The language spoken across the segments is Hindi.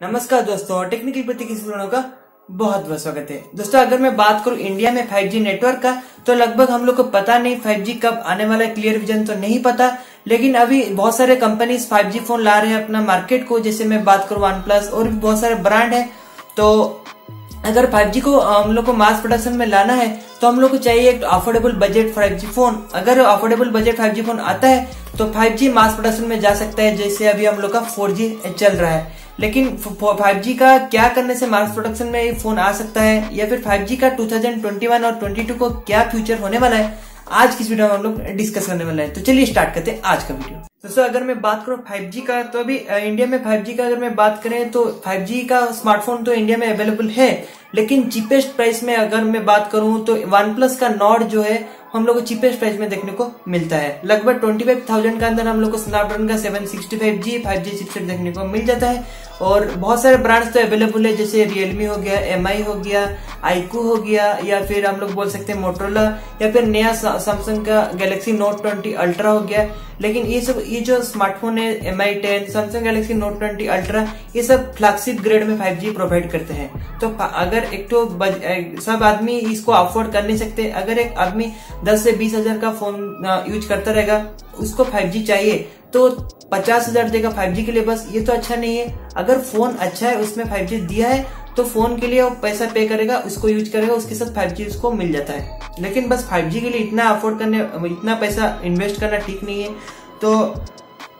नमस्कार दोस्तों, टेक्निकल प्रति किसी का बहुत बहुत स्वागत है। दोस्तों, अगर मैं बात करूँ इंडिया में 5G नेटवर्क का तो लगभग हम लोग को पता नहीं 5G कब आने वाला है क्लियर विजन तो नहीं पता, लेकिन अभी बहुत सारे कंपनीज़ 5G फ़ोन ला रहे हैं अपना मार्केट को, जैसे मैं बात करूँ वन प्लस और भी बहुत सारे ब्रांड है। तो अगर 5G को हम लोग को मास प्रोडक्शन में लाना है तो हम लोग को चाहिए एक अफोर्डेबल बजट 5G फ़ोन अगर अफोर्डेबल बजट 5G फ़ोन आता है तो 5G मास प्रोडक्शन में जा सकता है, जैसे अभी हम लोग का 4G चल रहा है। लेकिन 5G का क्या करने से मास प्रोडक्शन में ये फ़ोन आ सकता है? या फिर 5G का 2021 और 22 को क्या फ्यूचर होने वाला है? आज की वीडियो में हम लोग डिस्कस करने वाले हैं। तो चलिए स्टार्ट करते हैं आज का वीडियो दोस्तों अगर मैं बात करूँ 5G का तो अभी इंडिया में 5G का अगर मैं बात करें तो 5G का स्मार्टफ़ोन तो इंडिया में अवेलेबल है, लेकिन चीपेस्ट प्राइस में अगर मैं बात करूँ तो वन प्लस का नॉर्ड जो है, हम लोग को चीपेस्ट प्राइस में देखने को मिलता है। लगभग ट्वेंटी फाइव थाउज़ेंड के अंदर हम लोग को स्नैपड्रैगन का seven sixty five G five G chipset देखने को मिल जाता है, और बहुत सारे ब्रांड्स तो अवेलेबल है, जैसे रियलमी हो गया एम हो गया आईकू हो गया, या फिर हम लोग बोल सकते हैं मोटरोला या फिर नया सैमसंग का गैलेक्सी नोट ट्वेंटी अल्ट्रा हो गया। लेकिन ये सब ये जो स्मार्टफ़ोन है M I ten Samsung Galaxy Note twenty Ultra ये सब फ्लैगशिप ग्रेड में फाइव जी प्रोवाइड करते हैं। तो अगर एक तो बज, सब आदमी इसको अफोर्ड कर नहीं सकते। अगर एक आदमी दस से बीस हज़ार का फ़ोन यूज़ करता रहेगा उसको फाइव जी चाहिए तो पचास हज़ार देगा फाइव जी के लिए बस ये तो अच्छा नहीं है। अगर फ़ोन अच्छा है उसमें फाइव जी दिया है तो फ़ोन के लिए वो पैसा पे करेगा उसको यूज़ करेगा उसके साथ फाइव जी उसको मिल जाता है। लेकिन बस फाइव जी के लिए इतना अफोर्ड करने इतना पैसा इन्वेस्ट करना ठीक नहीं है। तो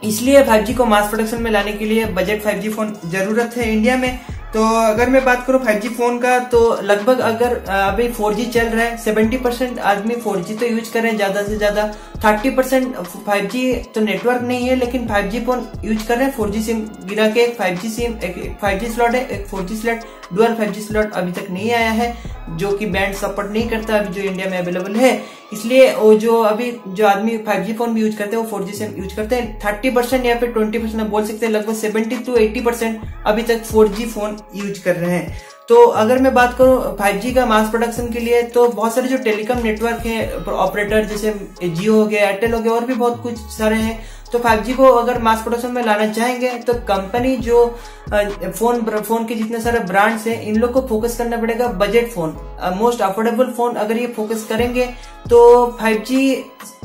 इसलिए फाइव जी को मास प्रोडक्शन में लाने के लिए बजट फाइव जी फ़ोन ज़रूरत है इंडिया में। तो अगर मैं बात करूँ 5G फ़ोन का तो लगभग अगर अभी 4G चल रहा है 70 परसेंट आदमी 4G तो यूज़ कर रहे हैं, ज़्यादा से ज़्यादा 30 परसेंट फाइव तो नेटवर्क नहीं है, लेकिन 5G फ़ोन यूज़ कर रहे हैं 4G सिम गिरा के 5G सिम एक 5G स्लॉट है, एक 4G slot dual 5G slot अभी तक नहीं आया है, जो कि बैंड सपोर्ट नहीं करता, अभी जो इंडिया में अवेलेबल है। इसलिए वो जो अभी जो आदमी 5G फ़ोन भी यूज़ करते हैं, वो 4G सिम यूज़ करते हैं। 30 परसेंट या फिर 20 परसेंट बोल सकते हैं, लगभग 70 टू 80 परसेंट अभी तक 4G फ़ोन यूज़ कर रहे हैं। तो अगर मैं बात करूँ 5G का मास प्रोडक्शन के लिए तो बहुत सारे जो टेलीकॉम नेटवर्क है ऑपरेटर जैसे जियो हो गया एयरटेल हो गया, और भी बहुत कुछ सारे हैं। तो 5G को अगर मास प्रोडक्शन में लाना चाहेंगे तो कंपनी जो फ़ोन फ़ोन के जितने सारे ब्रांड्स हैं, इन लोग को फोकस करना पड़ेगा budget phone most affordable phone अगर ये फोकस करेंगे तो 5G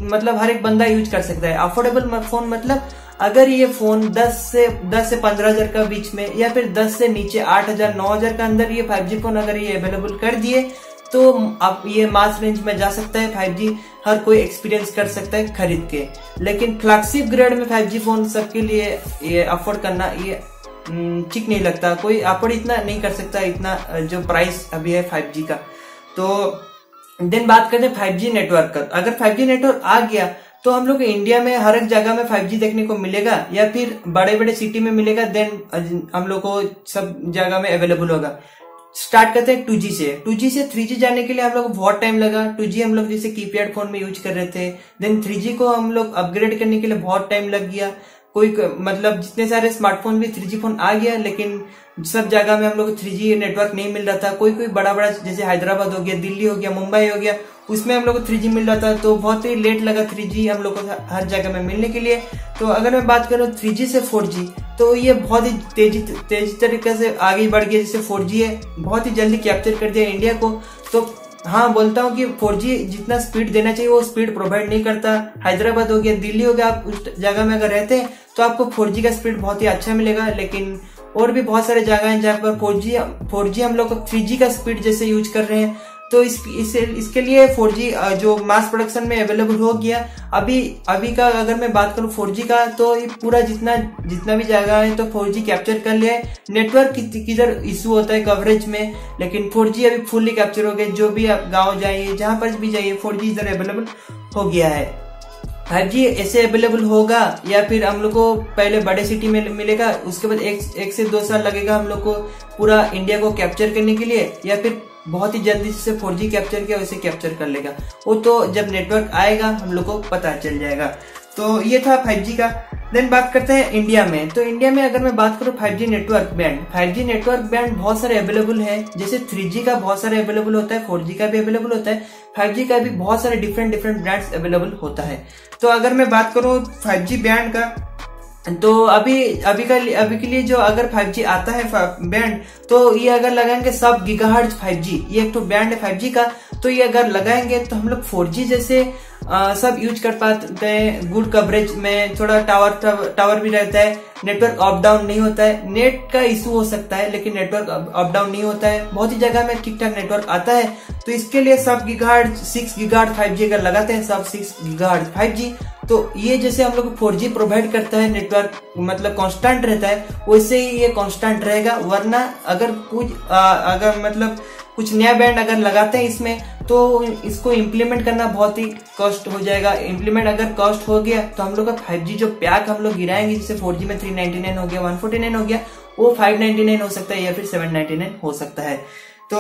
मतलब हर एक बंदा यूज़ कर सकता है. अफोर्डेबल फ़ोन मतलब अगर ये फ़ोन 10 से 10 से पंद्रह हज़ार का बीच में, या फिर 10 से नीचे आठ हज़ार, नौ हज़ार का अंदर ये 5G फ़ोन अगर ये अवेलेबल कर दिए तो आप ये मास रेंज में जा सकता है 5G हर कोई एक्सपीरियंस कर सकता है खरीद के। लेकिन फ्लैगशिप ग्रेड में 5G फ़ोन सबके लिए ये अफोर्ड करना, ये ठीक नहीं लगता। कोई अफोर्ड इतना नहीं कर सकता, इतना जो प्राइस अभी है 5G का। तो देन बात करते हैं 5G नेटवर्क का। अगर 5G नेटवर्क आ गया तो हम लोग इंडिया में हर एक जगह में 5G देखने को मिलेगा, या फिर बड़े बड़े सिटी में मिलेगा, देन हम लोग को सब जगह में अवेलेबल होगा। स्टार्ट करते हैं टू से। टू से थ्री जाने के लिए हम लोग बहुत टाइम लगा। टू हम लोग जैसे कीपैड फ़ोन में यूज़ कर रहे थे। देन थ्री को हम लोग अपग्रेड करने के लिए बहुत टाइम लग गया। कोई मतलब जितने सारे स्मार्टफ़ोन भी थ्री फ़ोन आ गया, लेकिन सब जगह में हम लोग थ्री जी नेटवर्क नहीं मिल रहा था। कोई कोई बड़ा बड़ा, जैसे हैदराबाद हो गया, दिल्ली हो गया, मुंबई हो गया, उसमें हम लोग को थ्री जी मिल रहा था तो बहुत ही लेट लगा थ्री जी हम लोग को हर जगह में मिलने के लिए। तो अगर मैं बात करूँ थ्री जी से फोर जी तो ये बहुत ही तेज़ी तेज़ी तरीके से आगे बढ़ गया, जैसे फोर जी है, बहुत ही जल्दी कैप्चर कर दिया इंडिया को। तो हाँ बोलता हूँ कि 4G जितना स्पीड देना चाहिए, वो स्पीड प्रोवाइड नहीं करता। हैदराबाद हो गया, दिल्ली हो गया, आप उस जगह में अगर रहते हैं तो आपको 4G का स्पीड बहुत ही अच्छा मिलेगा, लेकिन और भी बहुत सारे जगह हैं जहाँ पर फोर जी फोर जी हम लोग थ्री जी का स्पीड जैसे यूज़ कर रहे हैं। तो इस, इस इसके लिए 4G जो मास प्रोडक्शन में अवेलेबल हो गया अभी अभी का अगर मैं बात करूँ 4G का तो ये पूरा जितना जितना भी जगह है तो 4G कैप्चर कर लिया है। नेटवर्क किधर इशू होता है कवरेज में लेकिन 4G अभी फुल्ली कैप्चर हो गया जो भी आप गाँव जाइए जहाँ पर भी जाइए 4G इधर अवेलेबल हो गया है। फाइव जी, ऐसे अवेलेबल होगा या फिर हम लोग को पहले बड़े सिटी में मिलेगा, उसके बाद एक एक से दो साल लगेगा हम लोग को पूरा इंडिया को कैप्चर करने के लिए या फिर बहुत ही जल्दी से फोर जी कैप्चर किया वैसे कैप्चर कर लेगा। वो तो जब नेटवर्क आएगा, हम लोग को पता चल जाएगा। तो ये था 5G का। देन बात करते हैं इंडिया में। तो इंडिया में अगर मैं बात करूँ 5G network band 5G network band बहुत सारे अवेलेबल है। जैसे 3G का बहुत सारे अवेलेबल होता है 4G का भी अवेलेबल होता है। 5G का भी बहुत सारे डिफरेंट डिफरेंट ब्रांड्स अवेलेबल होता है। तो अगर मैं बात करूँ 5G ब्रांड का तो अभी अभी का अभी के लिए जो अगर 5G आता है बैंड तो ये अगर लगाएँगे सब गीगाहर्ट्ज 5G ये एक तो बैंड है 5G का तो ये अगर लगाएँगे तो हम लोग 4G जैसे आ, सब यूज़ कर पाते हैं। गुड कवरेज में थोड़ा टावर टावर भी रहता है। नेटवर्क अप डाउन नहीं होता है। नेट का इशू हो सकता है लेकिन नेटवर्क अप डाउन नहीं होता है। बहुत ही जगह में ठीक ठाक नेटवर्क आता है। तो इसके लिए sub gigahertz six gigahertz five G अगर लगाते हैं सब सिक्स गिगार्ड फाइव जी तो ये जैसे हम लोग फोर जी प्रोवाइड करता है नेटवर्क मतलब कांस्टेंट रहता है वैसे ही ये कांस्टेंट रहेगा। वरना अगर कुछ अगर मतलब कुछ नया बैंड अगर लगाते हैं इसमें तो इसको इम्प्लीमेंट करना बहुत ही कॉस्ट हो जाएगा। इम्प्लीमेंट अगर कॉस्ट हो गया तो हम लोग का 5G जो पैक हम लोग गिराएँगे, जैसे 4G में 399 हो गया 149 हो गया, वो 599 हो सकता है या फिर 799 हो सकता है। तो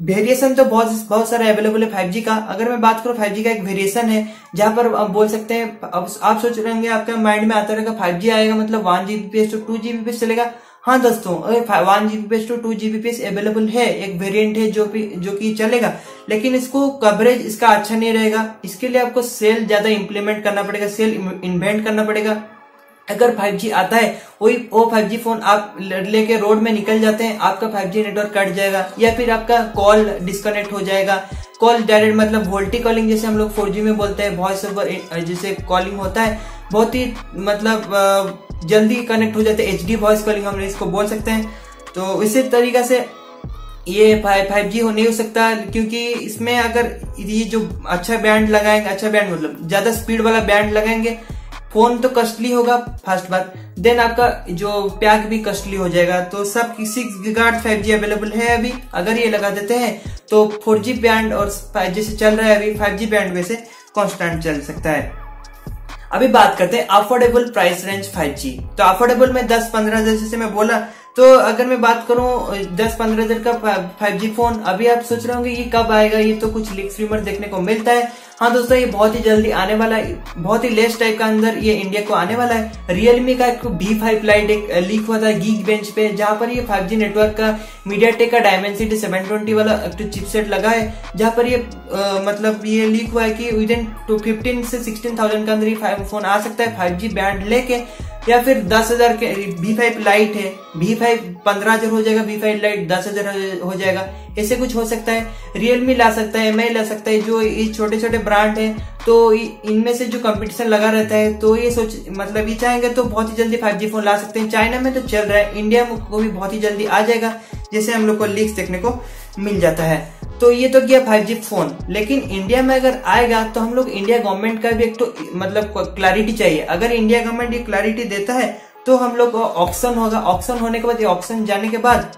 वेरिएशन तो बहुत बहुत सारा अवेलेबल है 5G का। अगर मैं बात करूँ 5G का एक वेरिएशन है, जहाँ पर आप बोल सकते हैं आप सोच रहे होंगे, आपके माइंड में आता रहेगा 5G आएगा मतलब वन जीबीपीएस तो टू जीबीपीएस चलेगा। हाँ दोस्तों, अगर one Gbps two two Gbps available है, एक वेरिएंट है जो जो कि चलेगा, लेकिन इसको कवरेज इसका अच्छा नहीं रहेगा। इसके लिए आपको सेल ज़्यादा इंप्लीमेंट करना पड़ेगा सेल इन्वेंट करना पड़ेगा। अगर 5G आता है, वही, वो 5G फ़ोन आप लेके रोड में निकल जाते हैं, आपका 5G नेटवर्क कट जाएगा, या फिर आपका कॉल डिस्कनेक्ट हो जाएगा। कॉल डायरेक्ट मतलब वोल्टी कॉलिंग जैसे हम लोग 4G में बोलते हैं वॉइस ओवर जैसे कॉलिंग होता है, बहुत ही मतलब जल्दी कनेक्ट हो जाते हैं एच डी वॉइस कॉलिंग हम इसको बोल सकते हैं। तो इसी तरीका से ये फाइव जी हो नहीं हो सकता, क्योंकि इसमें अगर ये जो अच्छा बैंड लगाएँगे अच्छा बैंड मतलब ज़्यादा स्पीड वाला बैंड लगाएँगे फ़ोन तो कस्टली होगा? फ़र्स्ट बात। देन आपका जो पैक भी कस्टली हो जाएगा तो sub six gigahertz five G available है अभी? अगर ये लगा देते हैं तो फोर जी बैंड और फाइव जी से चल रहा है अभी फाइव जी बैंड वैसे कॉन्स्टेंट चल सकता है। अभी बात करते हैं अफोर्डेबल प्राइस रेंज 5G तो अफोर्डेबल में 10-15 जैसे मैं बोला तो अगर मैं बात करूँ 10-15 हज़ार का 5G फ़ोन अभी आप सोच रहे होंगे, ये कब आएगा? ये तो कुछ लीक्स रूमर देखने को मिलता है। हाँ दोस्तों ये बहुत ही जल्दी आने वाला है। बहुत ही लेस टाइप का अंदर ये इंडिया को आने वाला है। रियलमी का एक बी फाइव लाइट एक लीक हुआ था गीक बेंच पे जहाँ पर ये फाइव जी नेटवर्क का मीडिया टेक का डायमेंसिटी सेवन ट्वेंटी वाला तो चिपसेट लगा है। जहाँ पर ये आ, मतलब ये लीक हुआ है कि विद इन फिफ्टीन से सिक्सटीन थाउज़ेंड के अंदर ये फ़ोन आ सकता है। फाइव जी बैंड लेके या फिर दस हज़ार के वी फाइव लाइट है वी फाइव पंद्रह हज़ार हो जाएगा वी फाइव लाइट दस हज़ार हो जाएगा। ऐसे कुछ हो सकता है। रियलमी ला सकता है एम आई ला सकता है, जो ये छोटे छोटे ब्रांड है तो इनमें से जो कंपटीशन लगा रहता है तो ये सोच मतलब ये चाहेंगे तो बहुत ही जल्दी फाइव फ़ोन ला सकते हैं। चाइना में तो चल रहा है इंडिया को भी बहुत ही जल्दी आ जाएगा, जैसे हम लोग को लीक्स देखने को मिल जाता है। तो ये तो गया 5G फ़ोन। लेकिन इंडिया में अगर आएगा तो हम लोग इंडिया गवर्नमेंट का भी एक तो मतलब क्लैरिटी चाहिए। अगर इंडिया गवर्नमेंट ये क्लैरिटी देता है तो हम लोग ऑप्शन होगा। ऑप्शन होने के बाद, ये ऑप्शन जाने के बाद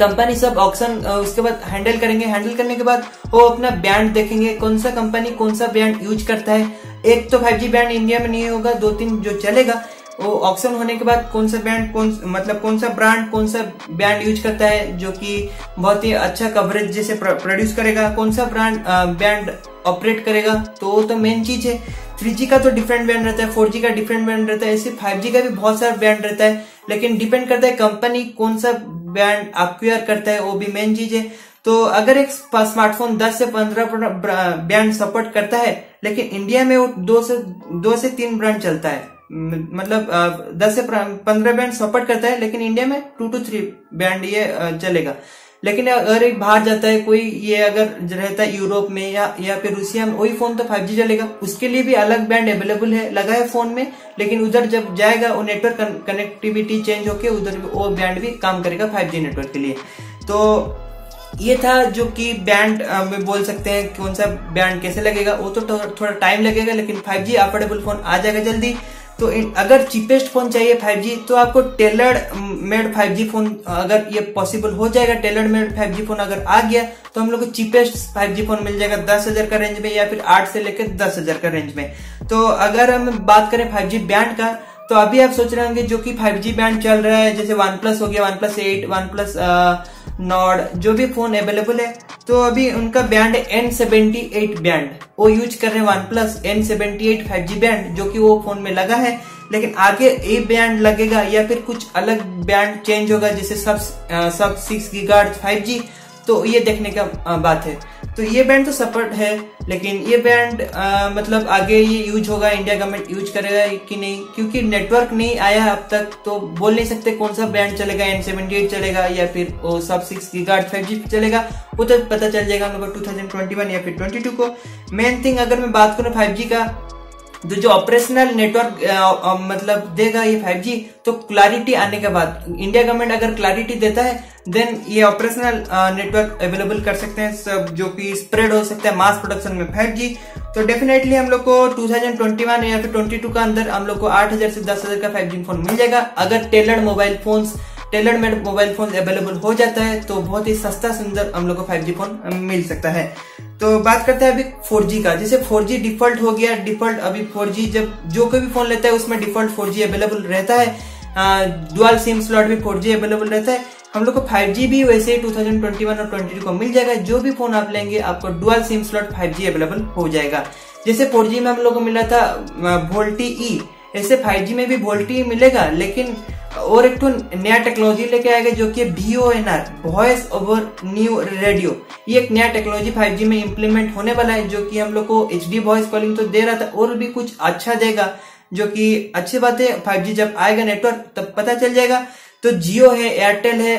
कंपनी सब ऑप्शन उसके बाद हैंडल करेंगे। हैंडल करने के बाद वो अपना बैंड देखेंगे। कौन सा कंपनी कौन सा बैंड यूज़ करता है। एक तो 5G बैंड इंडिया में नहीं होगा, दो तीन जो चलेगा वो ऑप्शन होने के बाद कौन सा बैंड कौन मतलब कौन सा ब्रांड कौन सा बैंड यूज़ करता है, जो कि बहुत ही अच्छा कवरेज जैसे प्रोड्यूस करेगा, कौन सा ब्रांड बैंड ऑपरेट करेगा तो वो तो मेन चीज़ है। थ्री जी का तो डिफरेंट बैंड रहता है फोर जी का डिफरेंट बैंड रहता है ऐसे फाइव का भी बहुत सारा बैंड रहता है, लेकिन डिपेंड करता है कंपनी कौन सा बैंड अक्वायर करता है, वो भी मेन चीज़ है। तो अगर एक स्मार्टफ़ोन 10 से 15 बैंड सपोर्ट करता है, लेकिन इंडिया में वो दो से दो से तीन ब्रांड चलता है। मतलब दस से पंद्रह बैंड सपोर्ट करता है, लेकिन इंडिया में टू टू थ्री बैंड ये चलेगा। लेकिन अगर एक बाहर जाता है, कोई ये अगर रहता है यूरोप में या या फिर रूसिया में, वही फ़ोन तो 5G चलेगा। उसके लिए भी अलग बैंड अवेलेबल है, लगा है फ़ोन में, लेकिन उधर जब जाएगा, वो नेटवर्क कनेक्टिविटी चेंज होके उधर वो बैंड भी काम करेगा 5G नेटवर्क के लिए। तो ये था जो कि बैंड में बोल सकते हैं कौन सा बैंड कैसे लगेगा। वो तो थोड़ा टाइम लगेगा, लेकिन 5G अफोर्डेबल फ़ोन आ जाएगा जल्दी। तो अगर चीपेस्ट फ़ोन चाहिए 5G तो आपको टेलर्ड मेड 5G फ़ोन अगर ये पॉसिबल हो जाएगा टेलर्ड मेड 5G फ़ोन अगर आ गया तो हम लोग को चीपेस्ट 5G फ़ोन मिल जाएगा दस हज़ार का रेंज में या फिर आठ से लेकर दस हज़ार का रेंज में। तो अगर हम बात करें 5G बैंड का तो अभी आप सोच रहे होंगे जो कि 5G बैंड चल रहा है, जैसे वन प्लस हो गया OnePlus eight OnePlus Nord जो भी फ़ोन अवेलेबल है तो अभी उनका band N seventy eight band वो यूज़ कर रहे हैं OnePlus N seventy eight five G band जो कि वो फ़ोन में लगा है, लेकिन आगे ए बैंड लगेगा या फिर कुछ अलग बैंड चेंज होगा, जैसे सब सब सिक्स गीगार्ड फाइव जी तो ये देखने का बात है। तो ये बैंड तो सपोर्ट है, लेकिन ये बैंड मतलब आगे ये यूज़ होगा इंडिया गवर्नमेंट यूज़ करेगा कि नहीं? क्योंकि नेटवर्क नहीं आया अब तक तो बोल नहीं सकते कौन सा बैंड चलेगा एन सेवेंटी एट चलेगा या फिर वो सब सिक्स की गार्ड फाइव जी चलेगा, वो तो पता चल जाएगा हम लोग टू थाउज़ेंड ट्वेंटी वन या फिर ट्वेंटी टू को। मेन थिंग अगर मैं बात करूँ फाइव जी का जो ऑपरेशनल नेटवर्क मतलब देगा ये 5G तो क्लैरिटी आने के बाद इंडिया गवर्नमेंट अगर क्लैरिटी देता है देन ये ऑपरेशनल नेटवर्क अवेलेबल कर सकते हैं सब, जो कि स्प्रेड हो सकता है मास प्रोडक्शन में 5G तो डेफिनेटली हम लोग को 2021 या फिर 22 का अंदर हम लोग को 8000 से 10000 का 5G फ़ोन मिल जाएगा। अगर tailored mobile phones tailor made mobile phone available हो जाता है तो बहुत ही सस्ता, सुंदर हम लोग को 5G फ़ोन मिल सकता है। तो बात करते हैं अभी 4G का। जैसे 4G डिफ़ॉल्ट हो गया डिफ़ॉल्ट अभी 4G जब जो कोई भी फ़ोन लेता है, उसमें डिफ़ॉल्ट 4G अवेलेबल रहता है। डुअल सिम स्लॉट भी 4G अवेलेबल रहता है। हम लोग को 5G भी वैसे ही 2021 और 22 को मिल जाएगा। जो भी फ़ोन आप लेंगे, आपको dual SIM slot 5G available हो जाएगा। जैसे 4G में हम लोग को मिला था वोल्टी ई ऐसे 5G में भी वोल्टी मिलेगा, लेकिन और एक तो नया टेक्नोलॉजी लेके आएगा जो कि V O N R voice over new radio ये एक नया टेक्नोलॉजी 5G में इम्प्लीमेंट होने वाला है, जो कि हम लोग को एच डी वॉइस कॉलिंग तो दे रहा था और भी कुछ अच्छा देगा, जो कि अच्छी बात है। 5G जब आएगा नेटवर्क तब पता चल जाएगा। तो जियो है एयरटेल है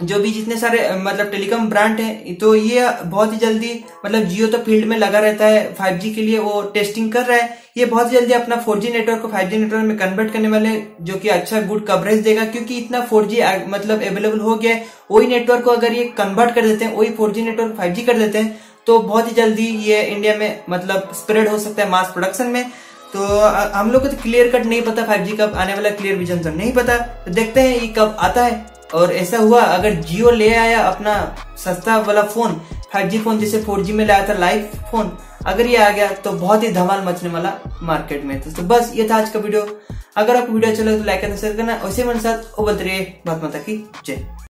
जो भी जितने सारे मतलब टेलीकॉम ब्रांड है तो ये बहुत ही जल्दी मतलब जियो तो फ़ील्ड में लगा रहता है 5G के लिए, वो टेस्टिंग कर रहा है। ये बहुत जल्दी अपना 4G नेटवर्क को 5G नेटवर्क में कन्वर्ट करने वाले, जो कि अच्छा गुड कवरेज देगा, क्योंकि इतना 4G मतलब अवेलेबल हो गया है। वही नेटवर्क को अगर ये कन्वर्ट कर देते हैं, वही 4G नेटवर्क 5G कर देते हैं तो बहुत ही जल्दी ये इंडिया में मतलब स्प्रेड हो सकता है मास प्रोडक्शन में। तो हम लोग को तो क्लियर कट नहीं पता 5G कब आने वाला क्लियर विजन तो नहीं पता। तो देखते हैं ये कब आता है। और ऐसा हुआ, अगर जियो ले आया अपना सस्ता वाला फ़ोन 5G फ़ोन, जैसे 4G में लाया था लाइव फ़ोन अगर ये आ गया तो बहुत ही धमाल मचने वाला मार्केट में तो बस, ये था आज का वीडियो अगर आपको वीडियो अच्छा लगे तो लाइक करना शेयर करना उसी मन साथ उबलते रहिए। की जय।